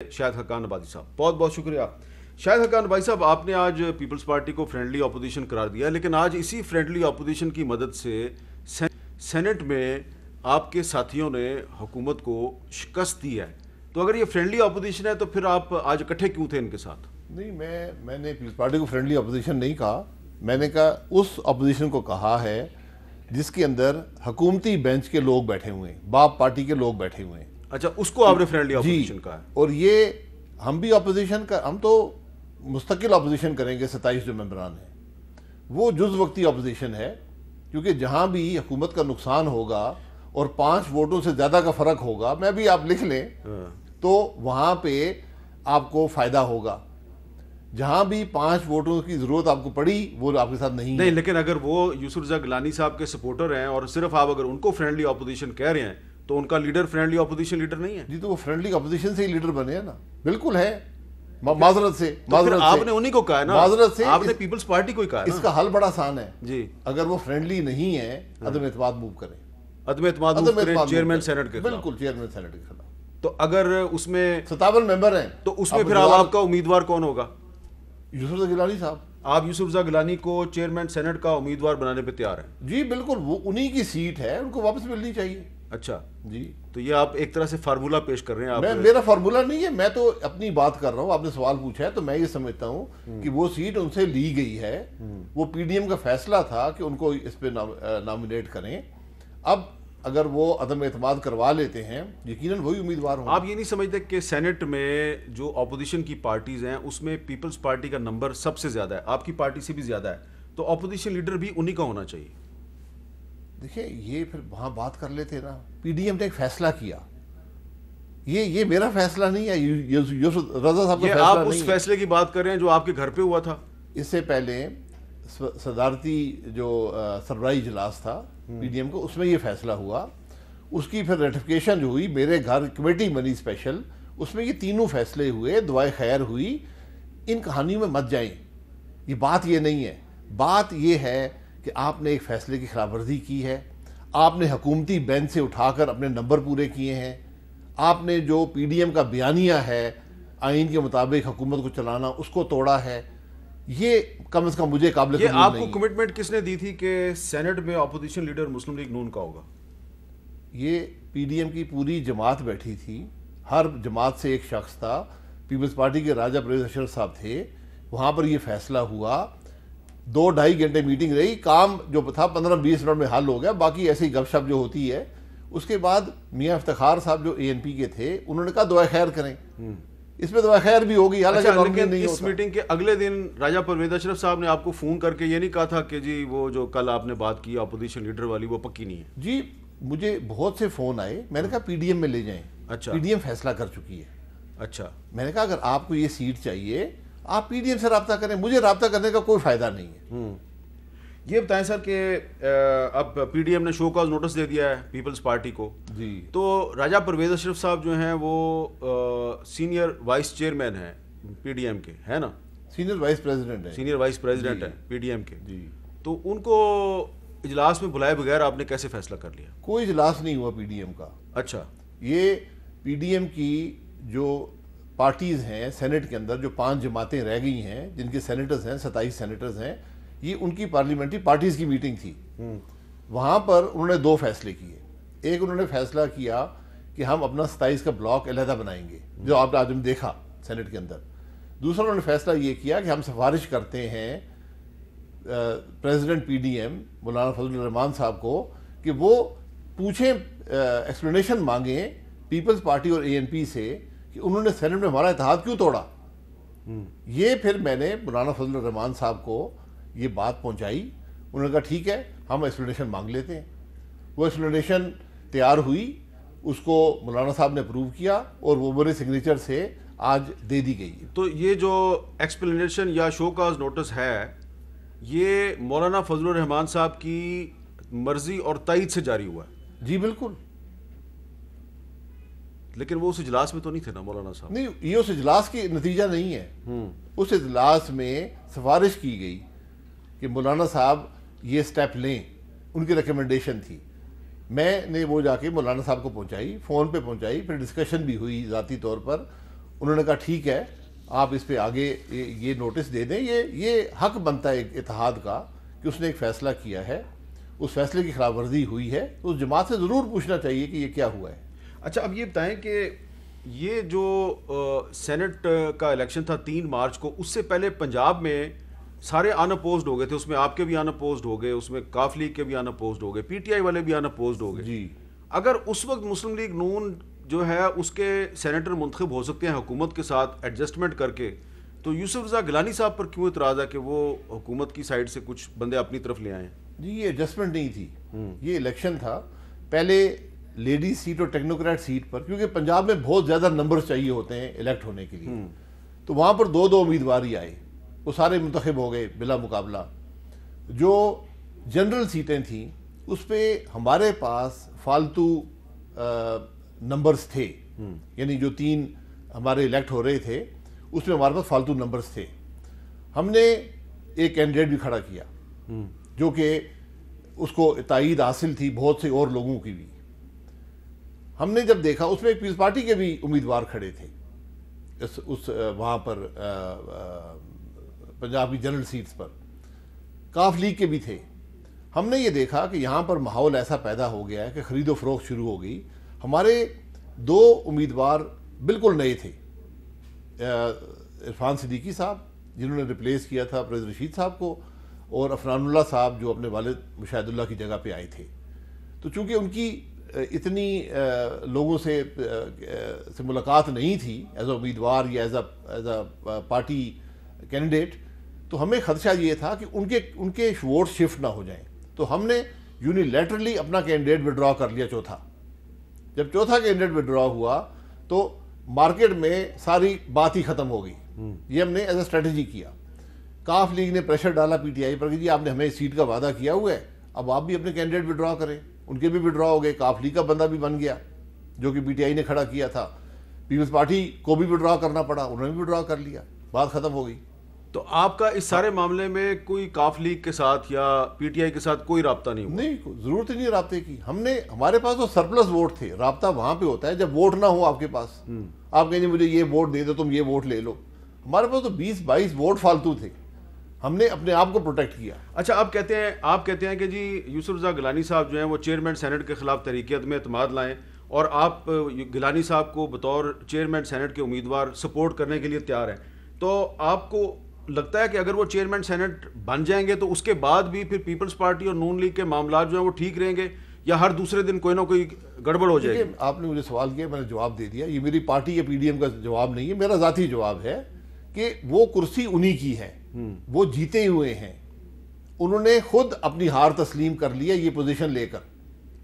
शायद हकान नबाजी साहब बहुत बहुत शुक्रिया। शायद हकान नबाजी साहब आपने आज पीपल्स पार्टी को फ्रेंडली अपोजिशन करार दिया लेकिन आज इसी फ्रेंडली अपोजिशन की मदद से, सेनेट में आपके साथियों ने हुकूमत को शिकस्त दी है। तो अगर ये फ्रेंडली अपोजिशन है तो फिर आप आज इकट्ठे क्यों थे इनके साथ? नहीं मैं मैंने पीपल्स पार्टी को फ्रेंडली अपोजिशन नहीं कहा। मैंने कहा उस अपोजिशन को कहा है जिसके अंदर हुकूमती बेंच के लोग बैठे हुए हैं बाप पार्टी के लोग बैठे हुए हैं। अच्छा उसको आपने फ्रेंडली अपोजिशन कहा है। और ये हम भी अपोजिशन का हम तो मुस्तकिल अपोजिशन करेंगे सत्ताईस जो मेम्बरान हैं। वो जुज वक्ती अपोजिशन है क्योंकि जहाँ भी हुकूमत का नुकसान होगा और पाँच वोटों से ज़्यादा का फ़र्क होगा मैं भी आप लिख लें हाँ। तो वहाँ पे आपको फ़ायदा होगा। जहाँ भी पाँच वोटों की ज़रूरत आपको पड़ी वो आपके साथ नहीं, नहीं है। लेकिन अगर वो यूसुफ गिलानी साहब के सपोर्टर हैं और सिर्फ़ आप अगर उनको फ्रेंडली अपोजिशन कह रहे हैं तो उनका लीडर फ्रेंडली अपोजिशन लीडर नहीं है। जी तो वो फ्रेंडली अपोजिशन से ही लीडर बने हैं ना। बिल्कुल है। माजरत से तो माजरत आपने उन्हीं को कहा है ना। माजरत से आपने पीपल्स पार्टी को ही कहा इसका हल बड़ा आसान है। जी। अगर वो फ्रेंडली नहीं है अदम एतमाद मूव करें। अदम एतमाद चेयरमैन सेनेट के बिल्कुल चेयरमैन सेनेट के खिलाफ। तो अगर उसमें सतावन मेंबर हैं। तो उसमें फिर जवाब- आपका उम्मीदवार कौन होगा? यूसुफ गिलानी साहब। आप यूसुफ गिलानी को चेयरमैन सेनेट का उम्मीदवार बनाने पर तैयार हैं। जी बिल्कुल वो उन्हीं की सीट है उनको वापस मिलनी चाहिए। अच्छा। जी। तो ये आप एक तरह से फार्मूला पेश कर रहे हैं आप मैं मेरा फार्मूला नहीं है मैं तो अपनी बात कर रहा हूँ आपने सवाल पूछा है तो मैं ये समझता हूँ हम्म। कि वो सीट उनसे ली गई है। वो पीडीएम का फैसला था कि उनको इस पे नॉमिनेट करें। अब अगर वो अदम एतमाद करवा लेते हैं यकीनन वही उम्मीदवार होंगे। आप ये नहीं समझते कि सेनेट में जो अपोजिशन की पार्टीज़ हैं उसमें पीपल्स पार्टी का नंबर सबसे ज़्यादा है आपकी पार्टी से भी ज़्यादा है तो अपोजिशन लीडर भी उन्हीं का होना चाहिए। देखिए ये फिर वहाँ बात कर लेते ना। पीडीएम ने एक फैसला किया। ये ये मेरा फैसला नहीं है यू- यू- रजा साहब का फैसला आप उस। फैसले की बात कर रहे हैं जो आपके घर पे हुआ था? इससे पहले सदारती जो सरबराही इजलास था पीडीएम को उसमें ये फैसला हुआ। उसकी फिर रेटिफिकेशन जो हुई मेरे घर कमेटी बनी स्पेशल उसमें ये तीनों फैसले हुए दुआए खैर हुई। इन कहानियों में मत जाएँ। ये बात ये नहीं है। बात ये है कि आपने एक फैसले की खिलाफ वर्जी की है आपने हकूमती बेंच से उठाकर अपने नंबर पूरे किए हैं आपने जो पीडीएम का बयानिया है आइन के मुताबिक हुकूमत को चलाना उसको तोड़ा है ये कम से कम मुझे काबिल ये आपको कमिटमेंट किसने दी थी कि सेनेट में अपोजिशन लीडर मुस्लिम लीग नून का होगा? ये पीडीएम की पूरी जमात बैठी थी। हर जमात से एक शख्स था। पीपल्स पार्टी के राजा परवेज अशरफ साहब थे। वहाँ पर यह फैसला हुआ दो ढाई घंटे मीटिंग रही काम जो था पंद्रह बीस मिनट में हल हो गया बाकी ऐसी गपशप जो होती है उसके बाद मियाँ इफ्तार साहब जो एएनपी के थे उन्होंने कहा दुआ खैर करें। इसमें दुआ खैर भी होगी हालाँकि अच्छा लेकिन नहीं इस होता। मीटिंग के अगले दिन राजा परवेज अशरफ साहब ने आपको फ़ोन करके ये नहीं कहा था कि जी वो जो कल आपने बात की अपोजिशन लीडर वाली वो पक्की नहीं है? जी मुझे बहुत से फ़ोन आए मैंने कहा पीडीएम में ले जाएँ। अच्छा। पीडीएम फैसला कर चुकी है। अच्छा। मैंने कहा अगर आपको ये सीट चाहिए आप पीडीएम से रब्ता करें मुझे रब्ता करने का कोई फ़ायदा नहीं है। ये बताएँ सर कि अब पीडीएम ने शो कॉज नोटिस दे दिया है पीपल्स पार्टी को। जी। तो राजा परवेज अशरफ साहब जो हैं वो अ, सीनियर वाइस चेयरमैन हैं पीडीएम के है ना? सीनियर वाइस प्रेसिडेंट है। सीनियर वाइस प्रेसिडेंट है हैं पीडीएम के। जी। तो उनको इजलास में बुलाए बगैर आपने कैसे फैसला कर लिया? कोई इजलास नहीं हुआ पीडीएम का। अच्छा। ये पीडीएम की जो पार्टीज़ हैं सेनेट के अंदर जो पाँच जमातें रह गई हैं जिनके सेनेटर्स हैं सत्ताईस सेनेटर्स हैं ये उनकी पार्लियामेंट्री पार्टीज़ की मीटिंग थी। वहाँ पर उन्होंने दो फैसले किए। एक उन्होंने फैसला किया कि हम अपना सताईस का ब्लॉक अलहदा बनाएँगे जो आपने आज हम देखा सेनेट के अंदर। दूसरा उन्होंने फैसला ये किया कि हम सिफारिश करते हैं प्रेसिडेंट पीडीएम मौलाना फजल रहमान साहब को कि वो पूछें एक्सप्लेनेशन मांगें पीपल्स पार्टी और एएनपी से कि उन्होंने सेनेट में हमारा इतिहाद क्यों तोड़ा? ये फिर मैंने मौलाना फजल रहमान साहब को ये बात पहुंचाई। उन्होंने कहा ठीक है हम एक्सप्लेनेशन मांग लेते हैं। वो एक्सप्लेनेशन तैयार हुई। उसको मौलाना साहब ने अप्रूव किया और वो मेरे सिग्नेचर से आज दे दी गई तो ये जो एक्सप्लेनेशन या शो काज नोटिस है ये मौलाना फजल रहमान साहब की मर्ज़ी और तईद से जारी हुआ है। जी बिल्कुल। लेकिन वो उस इजलास में तो नहीं थे ना मौलाना साहब? नहीं ये उस इजलास की नतीजा नहीं है। हम्म। उस इजलास में सिफारिश की गई कि मौलाना साहब ये स्टेप लें। उनकी रिकमेंडेशन थी। मैंने वो जाके मौलाना साहब को पहुंचाई फ़ोन पे पहुंचाई फिर डिस्कशन भी हुई ज़ाती तौर पर। उन्होंने कहा ठीक है आप इस पर आगे ये, ये नोटिस दे दें। ये ये हक बनता है एक इतिहाद का कि उसने एक फ़ैसला किया है। उस फैसले की खिलाफ वर्जी हुई है। तो उस जमात से ज़रूर पूछना चाहिए कि ये क्या हुआ है। अच्छा अब ये बताएँ कि ये जो सेनेट का इलेक्शन था तीन मार्च को उससे पहले पंजाब में सारे अनअपोज हो गए थे उसमें आपके भी अनअपोज हो गए उसमें काफ लीग के भी अनअपोज हो गए पीटीआई वाले भी अनअपोज हो गए। जी। अगर उस वक्त मुस्लिम लीग नून जो है उसके सेनेटर मुंतब हो सकते हैं हुकूमत के साथ एडजस्टमेंट करके तो यूसुफ रजा गिलानी साहब पर क्यों इतराज़ है कि वो हुकूमत की साइड से कुछ बंदे अपनी तरफ़ ले आए? जी ये एडजस्टमेंट नहीं थी। ये इलेक्शन था। पहले लेडी सीट और टेक्नोक्रेट सीट पर क्योंकि पंजाब में बहुत ज़्यादा नंबर चाहिए होते हैं इलेक्ट होने के लिए। तो वहाँ पर दो दो उम्मीदवार ही आए। वो सारे मुंतखब हो गए बिला मुकाबला। जो जनरल सीटें थी उस पर हमारे पास फालतू नंबर्स थे। यानी जो तीन हमारे इलेक्ट हो रहे थे उसमें हमारे पास फालतू नंबर्स थे। हमने एक कैंडिडेट भी खड़ा किया जो कि उसको तइद हासिल थी बहुत से और लोगों की भी। हमने जब देखा, उसमें एक पीस पार्टी के भी उम्मीदवार खड़े थे। इस, उस वहाँ पर पंजाब की जनरल सीट्स पर। काफ लीग के भी थे। हमने ये देखा कि यहाँ पर माहौल ऐसा पैदा हो गया है कि ख़रीदो फरोख शुरू हो गई। हमारे दो उम्मीदवार बिल्कुल नए थे। इरफान सिद्दीकी साहब, जिन्होंने रिप्लेस किया था प्रेज रशीद साहब को, और अफरानुल्ला साहब, जो अपने वालिद मुशाहिदुल्ला की जगह पे आए थे। तो चूँकि उनकी इतनी लोगों से से मुलाकात नहीं थी एज अ उम्मीदवार या as a as a party candidate तो हमें खदशा ये था कि उनके उनके वोट शिफ्ट ना हो जाएँ। तो हमने यूनिलेटरली अपना कैंडिडेट विड्रॉ कर लिया चौथा। जब चौथा कैंडिडेट विड्रॉ हुआ तो मार्केट में सारी बात ही खत्म हो गई। हम्म। ये हमने एज अ स्ट्रेटजी किया। काफ लीग ने प्रेशर डाला पीटीआई पर कि जी आपने हमें सीट का वादा किया हुआ है अब आप भी अपने कैंडिडेट विड्रॉ करें। उनके भी विड्रॉ हो गए। काफ लीग का बंदा भी बन गया जो कि पीटीआई ने खड़ा किया था। पीपल्स पार्टी को भी विड्रॉ करना पड़ा उन्होंने भी विड्रॉ कर लिया। बात खत्म हो गई। तो आपका इस सारे मामले में कोई काफ लीग के साथ या पीटीआई के साथ कोई रबता नहीं हुआ? नहीं ज़रूरत ही नहीं रबते की। हमने हमारे पास तो सरप्लस वोट थे। रबता वहाँ पे होता है जब वोट ना हो आपके पास। हम्म। आप कहेंगे मुझे ये वोट दे दो तुम ये वोट ले लो। हमारे पास तो 20 22 वोट फालतू थे। हमने अपने आप को प्रोटेक्ट किया। अच्छा आप कहते हैं आप कहते हैं कि जी यूसुफ रजा गिलानी साहब जो हैं वो चेयरमैन सेनेट के खिलाफ तरीक़त में अतमाद लाएँ और आप गिलानी साहब को बतौर चेयरमैन सेनेट के उम्मीदवार सपोर्ट करने के लिए तैयार हैं। तो आपको लगता है कि अगर वो चेयरमैन सेनेट बन जाएँगे तो उसके बाद भी फिर पीपल्स पार्टी और नून लीग के मामला जो हैं वो ठीक रहेंगे या हर दूसरे दिन कोई ना कोई गड़बड़ हो जाएगी? आपने मुझे सवाल किया मैंने जवाब दे दिया। ये मेरी पार्टी या पीडीएम का जवाब नहीं है मेरा जाती जवाब है कि वो कुर्सी उन्हीं की है। वो जीते हुए हैं। उन्होंने खुद अपनी हार तस्लीम कर लिया ये पोजीशन लेकर।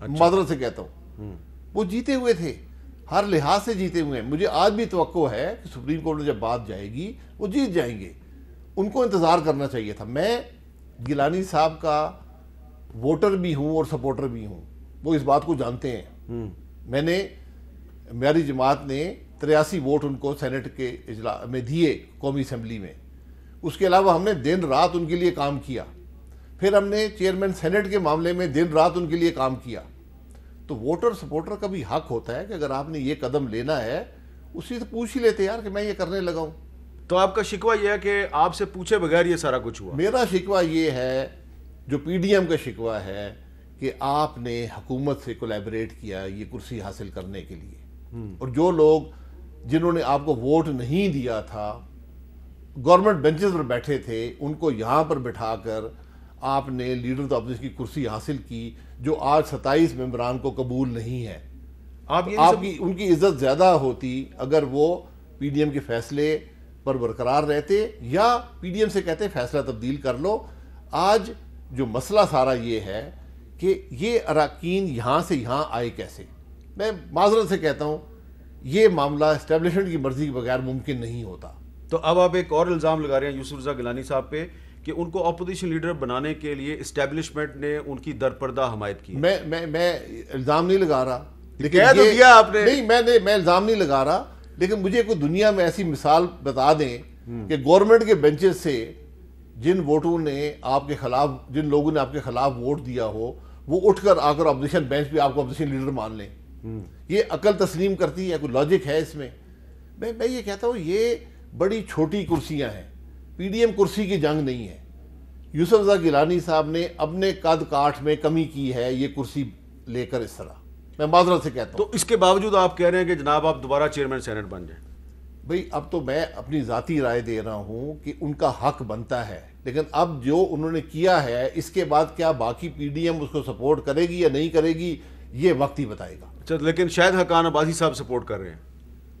अच्छा। माजरत से कहता हूँ। हम्म। वो जीते हुए थे। हर लिहाज से जीते हुए हैं। मुझे आज भी तो है कि सुप्रीम कोर्ट में जब बात जाएगी वो जीत जाएँगे। उनको इंतज़ार करना चाहिए था। मैं गिलानी साहब का वोटर भी हूँ और सपोर्टर भी हूँ। वो इस बात को जानते हैं। हम्म। मैंने मेरी जमात ने तिरासी वोट उनको सेनेट के इजला में दिए कौमी असम्बली में। उसके अलावा हमने दिन रात उनके लिए काम किया। फिर हमने चेयरमैन सेनेट के मामले में दिन रात उनके लिए काम किया। तो वोटर सपोर्टर का भी हक होता है कि अगर आपने ये कदम लेना है उसी से पूछ ही लेते यार कि मैं ये करने लगा हूँ। तो आपका शिकवा यह है कि आपसे पूछे बगैर ये सारा कुछ हुआ। मेरा शिकवा ये है जो पीडीएम का शिकवा है कि आपने हुकूमत से कोलेबरेट किया ये कुर्सी हासिल करने के लिए। हम्म। और जो लोग जिन्होंने आपको वोट नहीं दिया था गवर्नमेंट बेंचेस पर बैठे थे उनको यहाँ पर बिठाकर आपने लीडर ऑफ़ अपोजिशन की कुर्सी हासिल की जो आज सत्ताईस मेम्बरान को कबूल नहीं है। आप आपकी सब... उनकी इज़्ज़त ज़्यादा होती अगर वो पीडीएम के फैसले पर बरकरार रहते या पीडीएम से कहते फैसला तब्दील कर लो। आज जो मसला सारा ये है कि ये अरकान यहाँ से यहाँ आए कैसे? मैं माजरत से कहता हूँ ये मामला इस्टेब्लिशमेंट की मर्ज़ी के बगैर मुमकिन नहीं होता। तो अब आप एक और इल्ज़ाम लगा रहे हैं यूसुफ रजा गिलानी साहब पे कि उनको अपोजिशन लीडर बनाने के लिए इस्टेब्लिशमेंट ने उनकी दरपर्दा हमायत की मैं मैं मैं इल्ज़ाम नहीं लगा रहा लेकिन कह तो दिया आपने। नहीं मैंने मैं इल्ज़ाम नहीं लगा रहा लेकिन मुझे कोई दुनिया में ऐसी मिसाल बता दें कि गवर्नमेंट के बेंचेस से जिन वोटों ने आपके खिलाफ जिन लोगों ने आपके खिलाफ वोट दिया हो वो उठकर आकर अपोजिशन बेंच पे आपको अपोजिशन लीडर मान लें। ये अकल तस्लीम करती है कोई लॉजिक है इसमें? मैं मैं ये कहता हूँ ये बड़ी छोटी कुर्सियाँ हैं। पीडीएम कुर्सी की जंग नहीं है। यूसुफ रजा गिलानी साहब ने अपने कद काठ में कमी की है ये कुर्सी लेकर इस तरह। मैं माजरत से कहता हूँ। तो इसके बावजूद आप कह रहे हैं कि जनाब आप दोबारा चेयरमैन सेनेट बन जाए। भाई अब तो मैं अपनी ज़ाती राय दे रहा हूँ कि उनका हक बनता है। लेकिन अब जो उन्होंने किया है इसके बाद क्या बाकी पीडीएम उसको सपोर्ट करेगी या नहीं करेगी ये वक्त ही बताएगा। अच्छा लेकिन शायद हकान अब्बासी साहब सपोर्ट कर रहे हैं।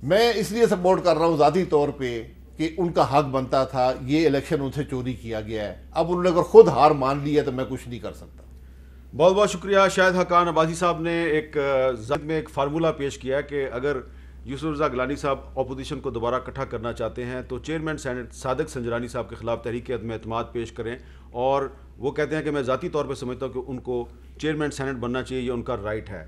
मैं इसलिए सपोर्ट कर रहा हूँ ज़ाती तौर पे कि उनका हक बनता था, ये इलेक्शन उनसे चोरी किया गया है। अब उन्होंने अगर खुद हार मान ली है तो मैं कुछ नहीं कर सकता। बहुत बहुत शुक्रिया शायद हकान अब्बासी साहब ने एक जद में एक फार्मूला पेश किया कि अगर यूसुफ रजा गलानी साहब अपोजिशन को दोबारा इकट्ठा करना चाहते हैं तो चेयरमैन सेनेट सादक संजरानी साहब के खिलाफ तहरीक अदम अतमाद पेश करें। और वो कहते हैं कि मैं ज़ाती तौर पर समझता हूँ कि उनको चेयरमैन सेनेट बनना चाहिए, ये उनका राइट है।